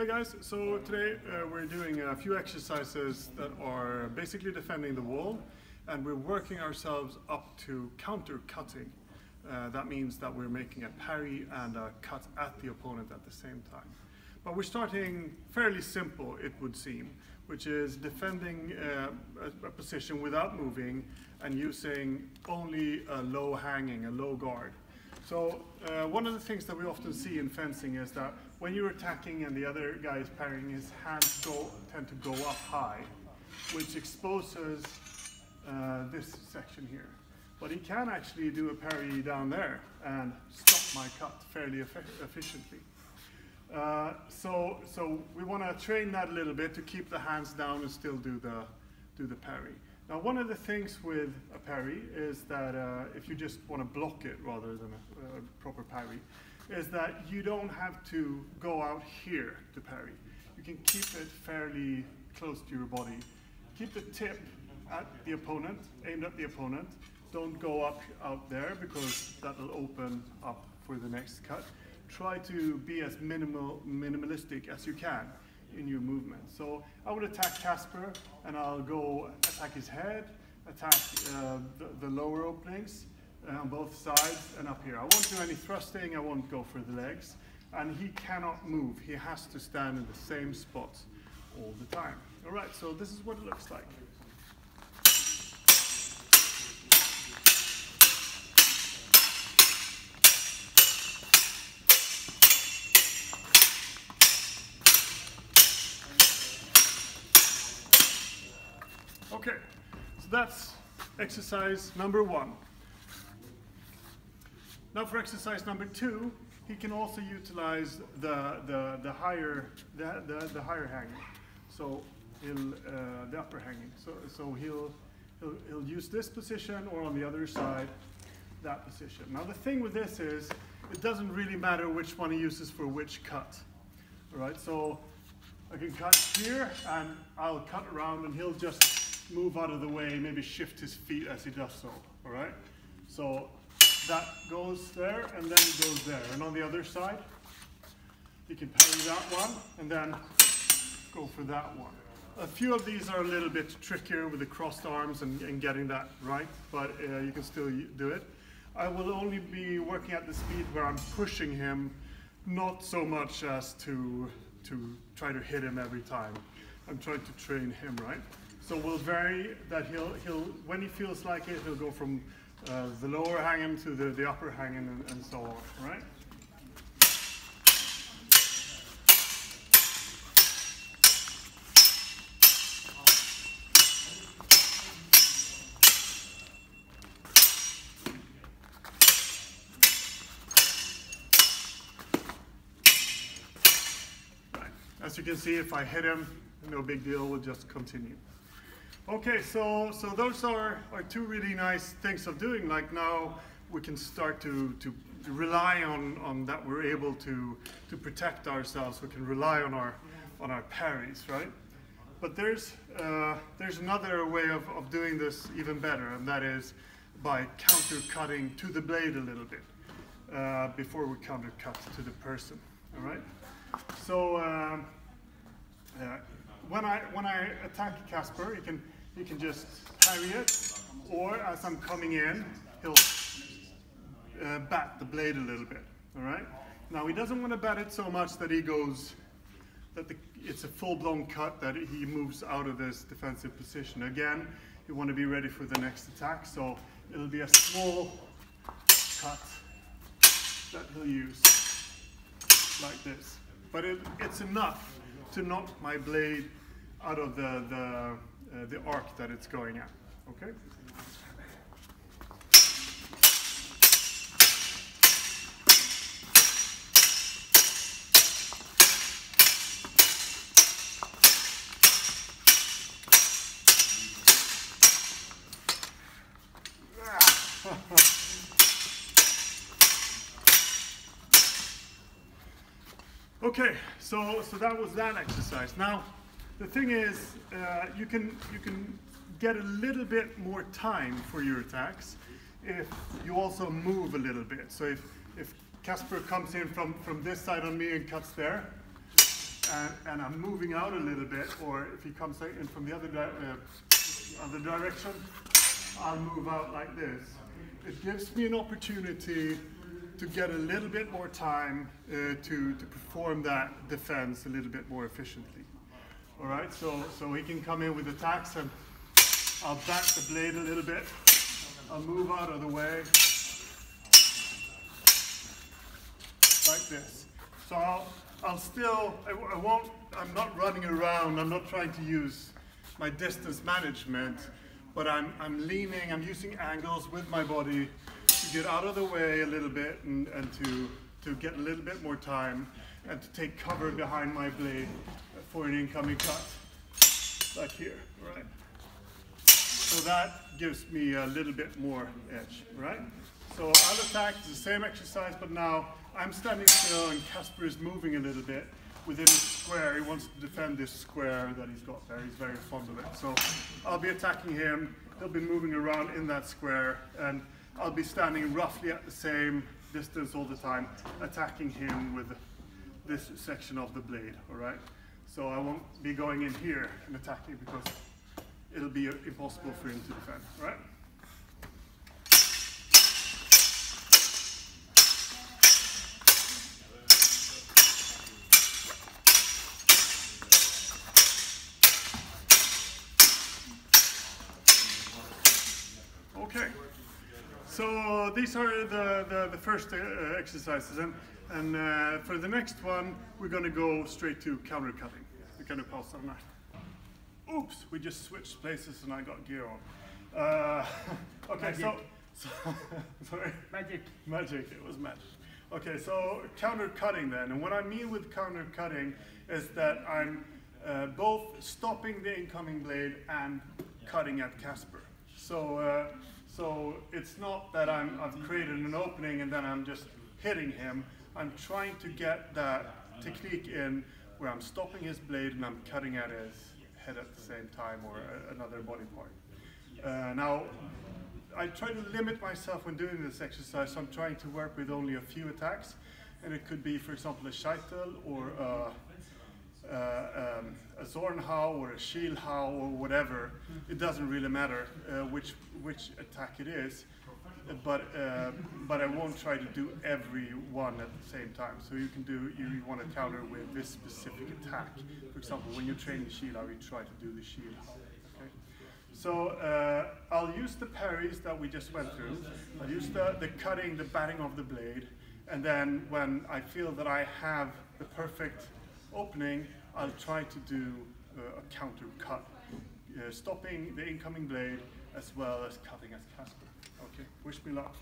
Hey guys, so today uh, we're doing a few exercises that are basically defending the wall and we're working ourselves up to counter cutting. Uh, that means that we're making a parry and a cut at the opponent at the same time. But we're starting fairly simple, it would seem, which is defending uh, a, a position without moving and using only a low hanging, a low guard. So uh, one of the things that we often see in fencing is that when you're attacking and the other guy is parrying, his hands go, tend to go up high, which exposes uh, this section here. But he can actually do a parry down there and stop my cut fairly efficiently. Uh, so, so we want to train that a little bit to keep the hands down and still do the, do the parry. Now, one of the things with a parry is that uh, if you just want to block it rather than a, a, proper parry, is that you don't have to go out here to parry. You can keep it fairly close to your body. Keep the tip at the opponent, aimed at the opponent. Don't go up out there because that'll open up for the next cut. Try to be as minimal, minimalistic as you can in your movement. So I would attack Casper and I'll go attack his head, attack uh, the, the, lower openings uh, on both sides and up here. I won't do any thrusting, I won't go for the legs. And he cannot move, he has to stand in the same spot all the time. All right, so this is what it looks like. Okay, so that's exercise number one. Now for exercise number two, he can also utilize the, the, the higher the, the, the higher hanging. So he'll uh, the upper hanging. So so he'll, he'll he'll use this position or on the other side that position. Now the thing with this is it doesn't really matter which one he uses for which cut. All right, so I can cut here and I'll cut around and he'll just move out of the way, maybe shift his feet as he does so, all right? So that goes there and then it goes there. And on the other side, you can parry that one and then go for that one. A few of these are a little bit trickier with the crossed arms and, and getting that right, but uh, you can still do it. I will only be working at the speed where I'm pushing him, not so much as to, to try to hit him every time. I'm trying to train him, right? So we'll vary that he'll, he'll when he feels like it, he'll go from uh, the lower hanging to the, the upper hanging and, and so on, right? As you can see, if I hit him, no big deal, we'll just continue. Okay, so so those are, are two really nice things of doing. Like now we can start to, to rely on, on that we're able to, to protect ourselves. We can rely on our on our parries, right? But there's uh, there's another way of, of doing this even better, and that is by counter cutting to the blade a little bit uh, before we counter cut to the person. All right. So um, uh, when I when I attack Casper, he can he can just parry it, or as I'm coming in, he'll uh, bat the blade a little bit. All right. Now he doesn't want to bat it so much that he goes that the, it's a full-blown cut that he moves out of this defensive position. Again, you want to be ready for the next attack, so it'll be a small cut that he'll use like this. But it, it's enough to knock my blade out of the, the, uh, the arc that it's going at, okay? Okay, so so that was that exercise. Now, the thing is, uh, you can you can get a little bit more time for your attacks if you also move a little bit. So if if Casper comes in from from this side on me and cuts there, and, and I'm moving out a little bit, or if he comes in from the other, di uh, other direction, I'll move out like this. It gives me an opportunity to get a little bit more time uh, to, to perform that defense a little bit more efficiently. All right, so, so he can come in with attacks and I'll back the blade a little bit. I'll move out of the way. Like this. So I'll, I'll still, I, I won't, I'm not running around, I'm not trying to use my distance management, but I'm, I'm leaning, I'm using angles with my body to get out of the way a little bit and, and to, to get a little bit more time and to take cover behind my blade for an incoming cut, like here, right? So that gives me a little bit more edge, right? So I'll attack the same exercise, but now I'm standing still and Casper is moving a little bit within a square. He wants to defend this square that he's got there. He's very fond of it. So I'll be attacking him. He'll be moving around in that square and I'll be standing roughly at the same distance all the time, attacking him with this section of the blade, all right? So I won't be going in here and attacking because it'll be impossible for him to defend, right? So these are the, the, the first uh, exercises and, and uh, for the next one we're going to go straight to counter cutting. We're going to pause on that. Oops, we just switched places and I got gear on. Uh, okay, Magic. so, so sorry. Magic. Magic, it was magic. Okay, so counter cutting then, and what I mean with counter cutting is that I'm uh, both stopping the incoming blade and cutting at Casper. So, uh, so it's not that I'm, I've created an opening and then I'm just hitting him. I'm trying to get that technique in where I'm stopping his blade and I'm cutting at his head at the same time or a, another body part. Uh, now, I try to limit myself when doing this exercise, so I'm trying to work with only a few attacks. And it could be, for example, a Scheitel or a, uh, um, a Zornhau or a Schielhau or whatever. It doesn't really matter uh, which, which attack it is. But, uh, but I won't try to do every one at the same time. So you can do, you, you want to counter with this specific attack. For example, when you're training Schielhau, you try to do the Schielhau. Okay? So uh, I'll use the parries that we just went through. I'll use the, the cutting, the batting of the blade, and then when I feel that I have the perfect opening, I'll try to do uh, a counter cut, uh, stopping the incoming blade as well as cutting as Casper. Okay, wish me luck.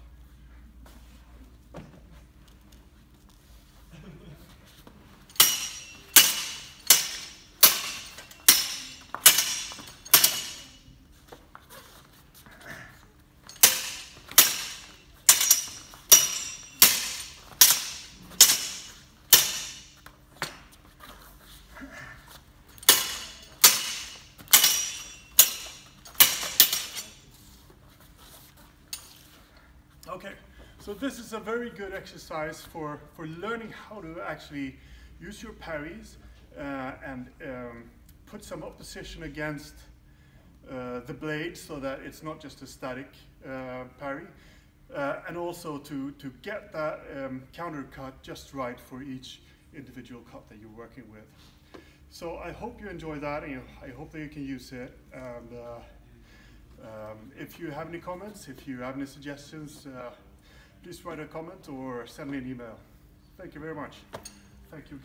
Okay, so this is a very good exercise for, for learning how to actually use your parries uh, and um, put some opposition against uh, the blade so that it's not just a static uh, parry. Uh, and also to, to get that um, counter cut just right for each individual cut that you're working with. So I hope you enjoy that and I hope that you can use it. And, uh, um, if you have any comments, if you have any suggestions, uh, please write a comment or send me an email. Thank you very much. Thank you.